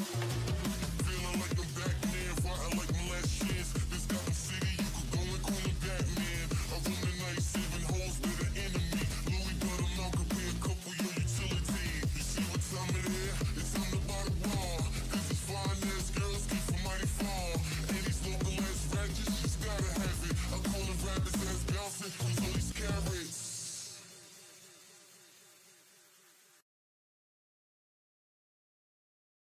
うん。